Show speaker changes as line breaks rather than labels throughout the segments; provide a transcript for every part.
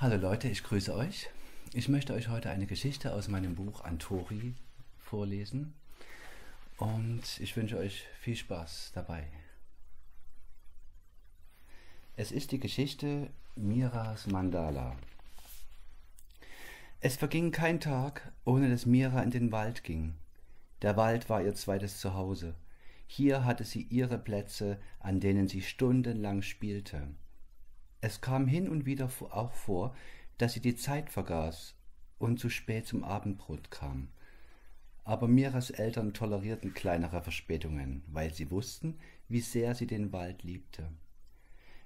Hallo Leute, ich grüße euch. Ich möchte euch heute eine Geschichte aus meinem Buch Antori vorlesen und ich wünsche euch viel Spaß dabei. Es ist die Geschichte Miras Mandala. Es verging kein Tag, ohne dass Mira in den Wald ging. Der Wald war ihr zweites Zuhause. Hier hatte sie ihre Plätze, an denen sie stundenlang spielte. Es kam hin und wieder auch vor, dass sie die Zeit vergaß und zu spät zum Abendbrot kam. Aber Miras Eltern tolerierten kleinere Verspätungen, weil sie wussten, wie sehr sie den Wald liebte.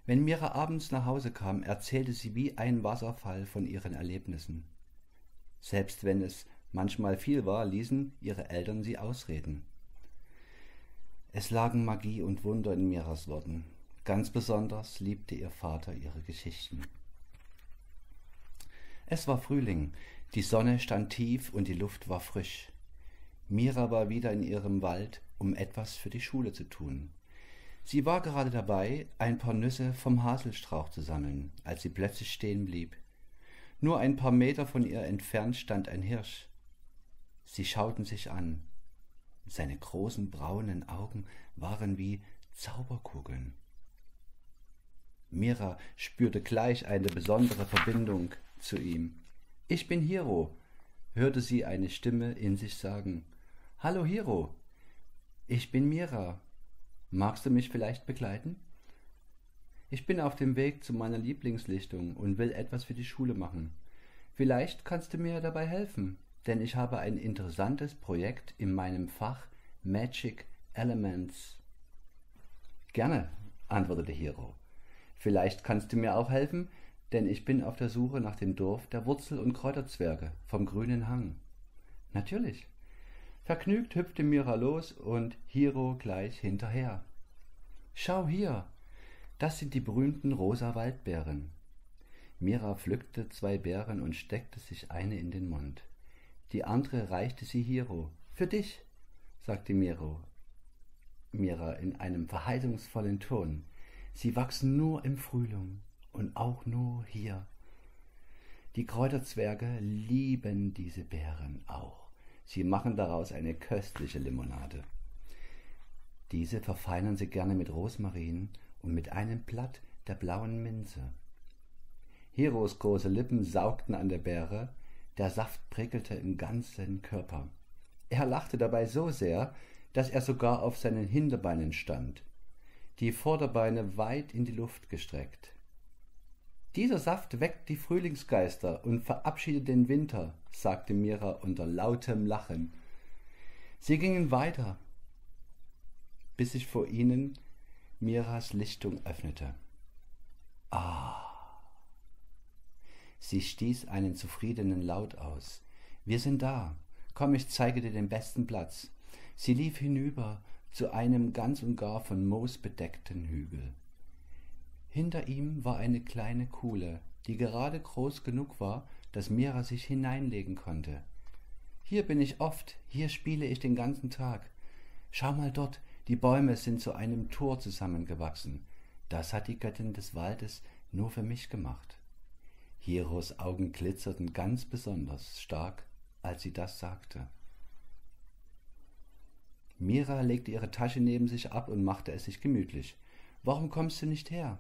Wenn Mira abends nach Hause kam, erzählte sie wie ein Wasserfall von ihren Erlebnissen. Selbst wenn es manchmal viel war, ließen ihre Eltern sie ausreden. Es lagen Magie und Wunder in Miras Worten. Ganz besonders liebte ihr Vater ihre Geschichten. Es war Frühling, die Sonne stand tief und die Luft war frisch. Mira war wieder in ihrem Wald, um etwas für die Schule zu tun. Sie war gerade dabei, ein paar Nüsse vom Haselstrauch zu sammeln, als sie plötzlich stehen blieb. Nur ein paar Meter von ihr entfernt stand ein Hirsch. Sie schauten sich an. Seine großen braunen Augen waren wie Zauberkugeln. Mira spürte gleich eine besondere Verbindung zu ihm. Ich bin Hiro, hörte sie eine Stimme in sich sagen. Hallo Hiro, ich bin Mira. Magst du mich vielleicht begleiten? Ich bin auf dem Weg zu meiner Lieblingslichtung und will etwas für die Schule machen. Vielleicht kannst du mir dabei helfen denn ich habe ein interessantes Projekt in meinem Fach Magic Elements. Gerne, antwortete Hero. Vielleicht kannst du mir auch helfen, denn ich bin auf der Suche nach dem Dorf der Wurzel- und Kräuterzwerge vom grünen Hang. Natürlich. Vergnügt hüpfte Mira los und Hiro gleich hinterher. Schau hier, das sind die berühmten rosa Waldbeeren. Mira pflückte zwei Beeren und steckte sich eine in den Mund. Die andere reichte sie Hiro. Für dich, sagte Miro. Mira in einem verheißungsvollen Ton. Sie wachsen nur im Frühling und auch nur hier. Die Kräuterzwerge lieben diese Beeren auch. Sie machen daraus eine köstliche Limonade. Diese verfeinern sie gerne mit Rosmarin und mit einem Blatt der blauen Minze. Heros große Lippen saugten an der Beere, der Saft prickelte im ganzen Körper. Er lachte dabei so sehr, dass er sogar auf seinen Hinterbeinen stand, die Vorderbeine weit in die Luft gestreckt. Dieser Saft weckt die Frühlingsgeister und verabschiedet den Winter, sagte Mira unter lautem Lachen. Sie gingen weiter, bis sich vor ihnen Miras Lichtung öffnete. Ah! Sie stieß einen zufriedenen Laut aus. Wir sind da. Komm, ich zeige dir den besten Platz. Sie lief hinüber zu einem ganz und gar von Moos bedeckten Hügel. Hinter ihm war eine kleine Kuhle, die gerade groß genug war, dass Mira sich hineinlegen konnte. Hier bin ich oft, hier spiele ich den ganzen Tag. Schau mal dort, die Bäume sind zu einem Tor zusammengewachsen. Das hat die Göttin des Waldes nur für mich gemacht. Hieros Augen glitzerten ganz besonders stark, als sie das sagte. Mira legte ihre Tasche neben sich ab und machte es sich gemütlich. Warum kommst du nicht her?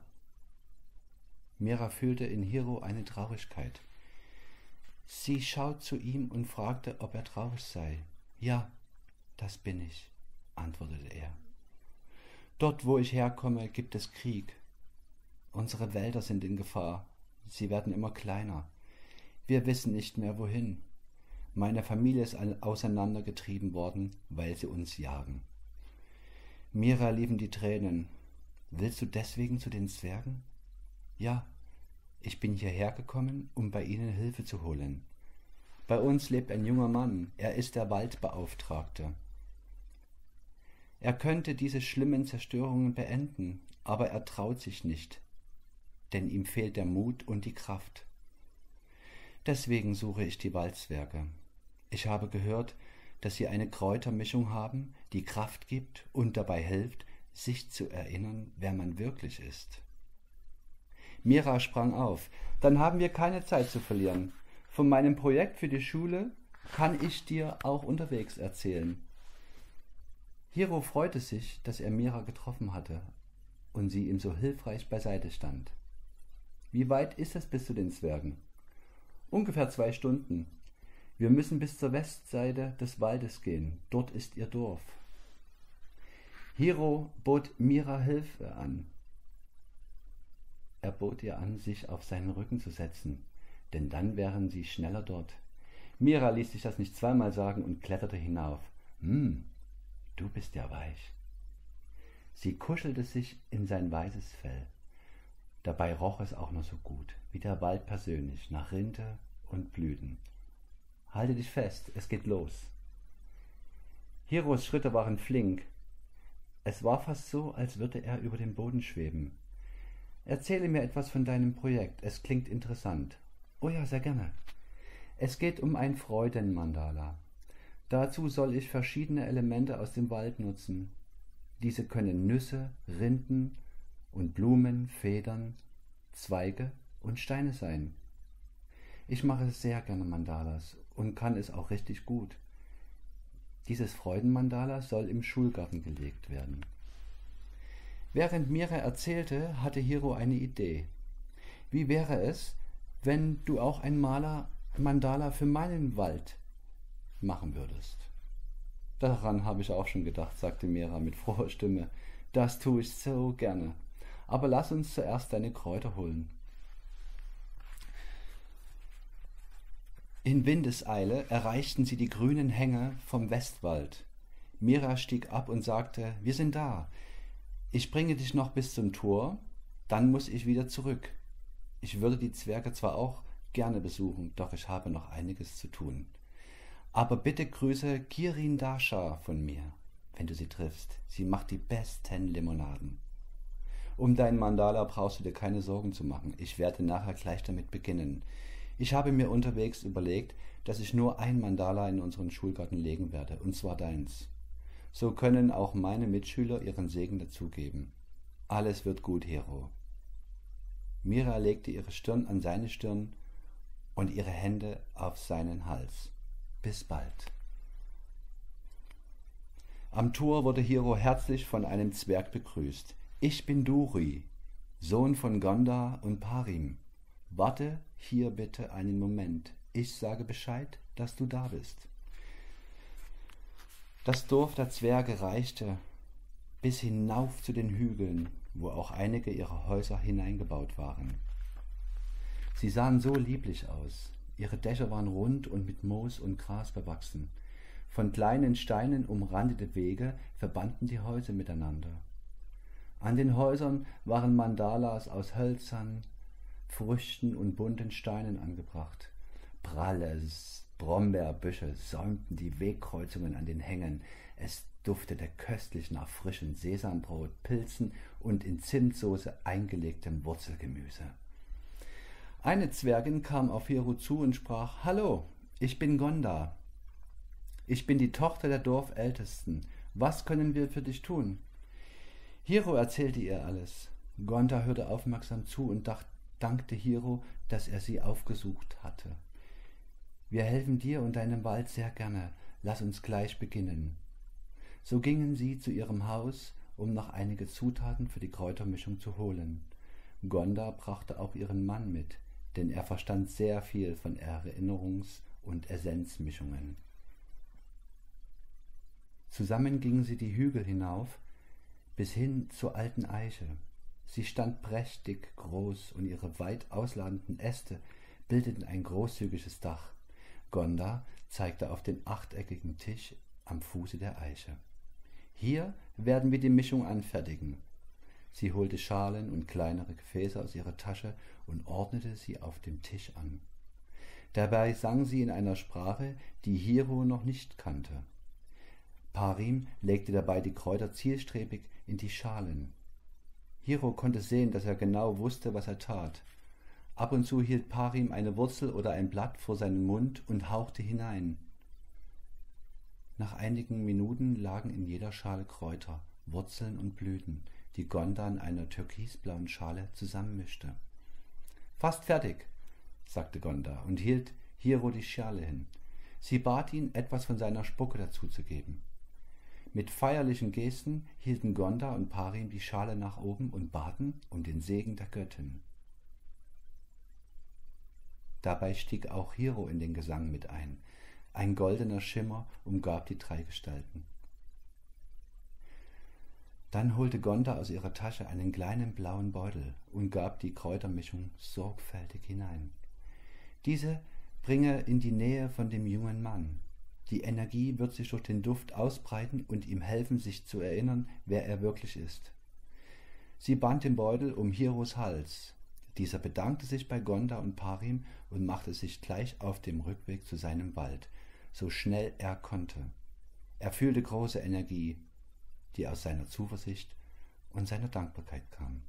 Mira fühlte in Hiro eine Traurigkeit. Sie schaut zu ihm und fragte, ob er traurig sei. Ja, das bin ich, antwortete er. Dort, wo ich herkomme, gibt es Krieg. Unsere Wälder sind in Gefahr. Sie werden immer kleiner. Wir wissen nicht mehr wohin. Meine Familie ist auseinandergetrieben worden, weil sie uns jagen. Mira liefen die Tränen. Willst du deswegen zu den Zwergen? Ja, ich bin hierher gekommen, um bei ihnen Hilfe zu holen. Bei uns lebt ein junger Mann, er ist der Waldbeauftragte. Er könnte diese schlimmen Zerstörungen beenden, aber er traut sich nicht, denn ihm fehlt der Mut und die Kraft. Deswegen suche ich die Waldzwerge. Ich habe gehört, dass sie eine Kräutermischung haben, die Kraft gibt und dabei hilft, sich zu erinnern, wer man wirklich ist. Mira sprang auf. Dann haben wir keine Zeit zu verlieren. Von meinem Projekt für die Schule kann ich dir auch unterwegs erzählen. Hiro freute sich, dass er Mira getroffen hatte und sie ihm so hilfreich beiseite stand. Wie weit ist es bis zu den Zwergen? Ungefähr zwei Stunden. Wir müssen bis zur Westseite des Waldes gehen. Dort ist ihr Dorf. Hiro bot Mira Hilfe an. Er bot ihr an, sich auf seinen Rücken zu setzen, denn dann wären sie schneller dort. Mira ließ sich das nicht zweimal sagen und kletterte hinauf. Hm, du bist ja weich. Sie kuschelte sich in sein weißes Fell. Dabei roch es auch noch so gut, wie der Wald persönlich, nach Rinde und Blüten. Halte dich fest, es geht los. Hiros Schritte waren flink. Es war fast so, als würde er über dem Boden schweben. Erzähle mir etwas von deinem Projekt, es klingt interessant. Oh ja, sehr gerne. Es geht um ein Freudenmandala. Dazu soll ich verschiedene Elemente aus dem Wald nutzen. Diese können Nüsse, Rinden und Blumen, Federn, Zweige und Steine sein. Ich mache sehr gerne Mandalas und kann es auch richtig gut. Dieses Freudenmandala soll im Schulgarten gelegt werden. Während Mira erzählte, hatte Hiro eine Idee. Wie wäre es, wenn du auch ein Maler Mandala für meinen Wald machen würdest? Daran habe ich auch schon gedacht, sagte Mira mit froher Stimme. Das tue ich so gerne. Aber lass uns zuerst deine Kräuter holen. In Windeseile erreichten sie die grünen Hänge vom Westwald. Mira stieg ab und sagte, wir sind da. Ich bringe dich noch bis zum Tor, dann muss ich wieder zurück. Ich würde die Zwerge zwar auch gerne besuchen, doch ich habe noch einiges zu tun. Aber bitte grüße Kirin Dasha von mir, wenn du sie triffst. Sie macht die besten Limonaden. Um deinen Mandala brauchst du dir keine Sorgen zu machen. Ich werde nachher gleich damit beginnen. Ich habe mir unterwegs überlegt, dass ich nur ein Mandala in unseren Schulgarten legen werde, und zwar deins. So können auch meine Mitschüler ihren Segen dazugeben. Alles wird gut, Hero. Mira legte ihre Stirn an seine Stirn und ihre Hände auf seinen Hals. Bis bald. Am Tor wurde Hiro herzlich von einem Zwerg begrüßt. Ich bin Duri, Sohn von Gonda und Parim. Warte hier bitte einen Moment. Ich sage Bescheid, dass du da bist. Das Dorf der Zwerge reichte bis hinauf zu den Hügeln, wo auch einige ihrer Häuser hineingebaut waren. Sie sahen so lieblich aus, Ihre Dächer waren rund und mit Moos und Gras bewachsen. Von kleinen Steinen umrandete Wege verbanden die Häuser miteinander. An den Häusern waren Mandalas aus Hölzern, Früchten und bunten Steinen angebracht. Pralle Brombeerbüsche säumten die Wegkreuzungen an den Hängen. Es duftete köstlich nach frischem Sesambrot, Pilzen und in Zimtsoße eingelegtem Wurzelgemüse. Eine Zwergin kam auf Hero zu und sprach Hallo, ich bin Gonda. Ich bin die Tochter der Dorfältesten. Was können wir für dich tun? Hiro erzählte ihr alles. Gonda hörte aufmerksam zu und dacht, dankte Hiro, dass er sie aufgesucht hatte. Wir helfen dir und deinem Wald sehr gerne. Lass uns gleich beginnen. So gingen sie zu ihrem Haus, um noch einige Zutaten für die Kräutermischung zu holen. Gonda brachte auch ihren Mann mit, denn er verstand sehr viel von Erinnerungs- und Essenzmischungen. Zusammen gingen sie die Hügel hinauf bis hin zur alten Eiche. Sie stand prächtig groß und ihre weit ausladenden Äste bildeten ein großzügiges Dach. Gonda zeigte auf den achteckigen Tisch am Fuße der Eiche. Hier werden wir die Mischung anfertigen. Sie holte Schalen und kleinere Gefäße aus ihrer Tasche und ordnete sie auf dem Tisch an. Dabei sang sie in einer Sprache, die Hiro noch nicht kannte. Parim legte dabei die Kräuter zielstrebig in die Schalen. Hiro konnte sehen, dass er genau wusste, was er tat. Ab und zu hielt Parim eine Wurzel oder ein Blatt vor seinen Mund und hauchte hinein. Nach einigen Minuten lagen in jeder Schale Kräuter, Wurzeln und Blüten, die Gonda in einer türkisblauen Schale zusammenmischte. Fast fertig, sagte Gonda und hielt Hiro die Schale hin. Sie bat ihn, etwas von seiner Spucke dazuzugeben. Mit feierlichen Gesten hielten Gonda und Parim die Schale nach oben und baten um den Segen der Göttin. Dabei stieg auch Hiro in den Gesang mit ein. Ein goldener Schimmer umgab die drei Gestalten. Dann holte Gonda aus ihrer Tasche einen kleinen blauen Beutel und gab die Kräutermischung sorgfältig hinein. Diese bringe in die Nähe von dem jungen Mann. Die Energie wird sich durch den Duft ausbreiten und ihm helfen, sich zu erinnern, wer er wirklich ist. Sie band den Beutel um Hiros Hals. Dieser bedankte sich bei Gonda und Parim und machte sich gleich auf dem Rückweg zu seinem Wald, so schnell er konnte. Er fühlte große Energie, die aus seiner Zuversicht und seiner Dankbarkeit kam.